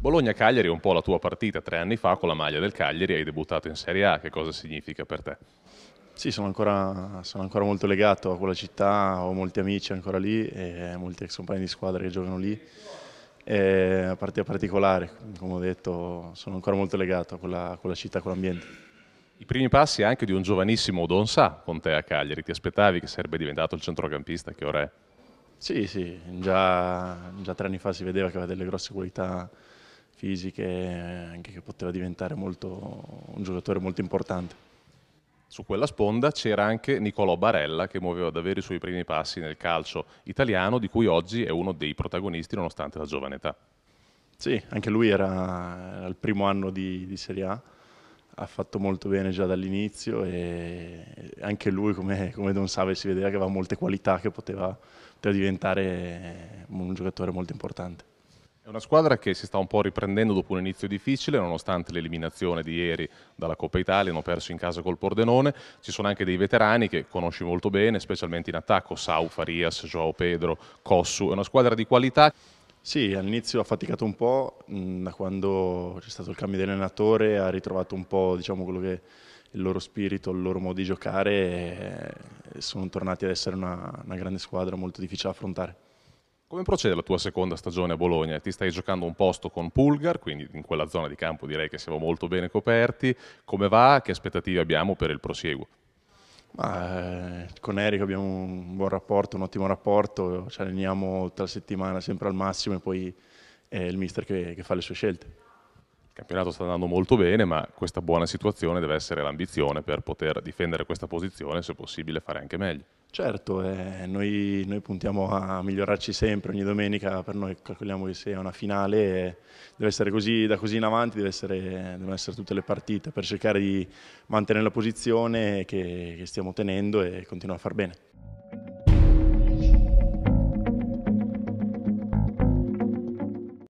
Bologna-Cagliari è un po' la tua partita, tre anni fa con la maglia del Cagliari hai debuttato in Serie A, che cosa significa per te? Sì, sono ancora, sono ancora molto legato a quella città, ho molti amici ancora lì, e molti ex compagni di squadra che giocano lì. È una partita particolare, come ho detto, sono ancora molto legato a quella, a quella città, a quell'ambiente. I primi passi anche di un giovanissimo Don Sa con te a Cagliari, ti aspettavi che sarebbe diventato il centrocampista che ora è? Sì, sì, già, già tre anni fa si vedeva che aveva delle grosse qualità fisiche, anche che poteva diventare molto, un giocatore molto importante. Su quella sponda c'era anche Nicolò Barella che muoveva davvero i suoi primi passi nel calcio italiano, di cui oggi è uno dei protagonisti nonostante la giovane età. Sì, anche lui era, il primo anno di, di, Serie A, ha fatto molto bene già dall'inizio e anche lui come, come Don Save si vedeva che aveva molte qualità che poteva, poteva diventare un giocatore molto importante. È una squadra che si sta un po' riprendendo dopo un inizio difficile, nonostante l'eliminazione di ieri dalla Coppa Italia, hanno perso in casa col Pordenone. Ci sono anche dei veterani che conosci molto bene, specialmente in attacco, Sau, Farias, Joao Pedro, Cossu. È una squadra di qualità. Sì, all'inizio ha faticato un po', da quando c'è stato il cambio di allenatore ha ritrovato un po' diciamo, quello che il loro spirito, il loro modo di giocare e sono tornati ad essere una, una grande squadra molto difficile da affrontare. Come procede la tua seconda stagione a Bologna? Ti stai giocando un posto con Pulgar, quindi in quella zona di campo direi che siamo molto bene coperti. Come va? Che aspettative abbiamo per il prosieguo? Ma, eh, con Eric abbiamo un buon rapporto, un ottimo rapporto, ci alleniamo tutta la settimana sempre al massimo e poi è il mister che, che fa le sue scelte. Il campionato sta andando molto bene, ma questa buona situazione deve essere l'ambizione per poter difendere questa posizione, se possibile fare anche meglio. Certo, eh, noi, noi, puntiamo a migliorarci sempre, ogni domenica per noi calcoliamo che sia una finale, deve essere così, da così in avanti deve essere, devono essere tutte le partite per cercare di mantenere la posizione che, che stiamo tenendo e continuare a far bene.